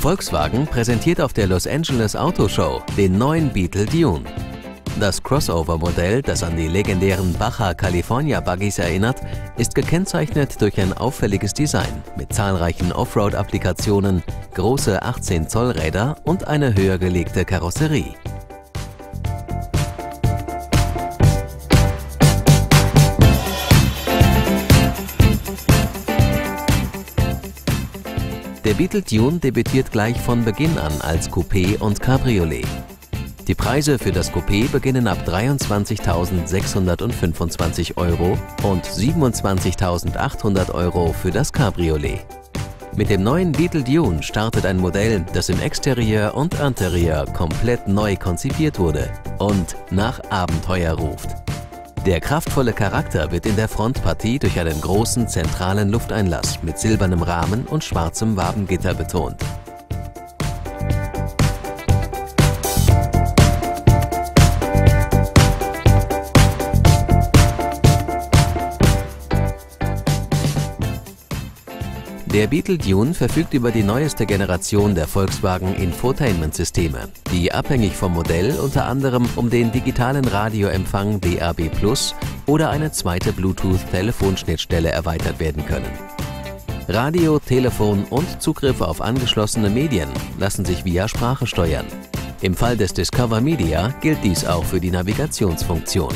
Volkswagen präsentiert auf der Los Angeles Auto Show den neuen Beetle Dune. Das Crossover-Modell, das an die legendären Baja California Buggies erinnert, ist gekennzeichnet durch ein auffälliges Design mit zahlreichen Offroad-Applikationen, große 18 Zoll Räder und eine höher gelegte Karosserie. Der Beetle Dune debütiert gleich von Beginn an als Coupé und Cabriolet. Die Preise für das Coupé beginnen ab 23.625 Euro und 27.800 Euro für das Cabriolet. Mit dem neuen Beetle Dune startet ein Modell, das im Exterieur und Interieur komplett neu konzipiert wurde und nach Abenteuer ruft. Der kraftvolle Charakter wird in der Frontpartie durch einen großen zentralen Lufteinlass mit silbernem Rahmen und schwarzem Wabengitter betont. Der Beetle Dune verfügt über die neueste Generation der Volkswagen Infotainment-Systeme, die abhängig vom Modell unter anderem um den digitalen Radioempfang DAB+ oder eine zweite Bluetooth-Telefonschnittstelle erweitert werden können. Radio, Telefon und Zugriffe auf angeschlossene Medien lassen sich via Sprache steuern. Im Fall des Discover Media gilt dies auch für die Navigationsfunktion.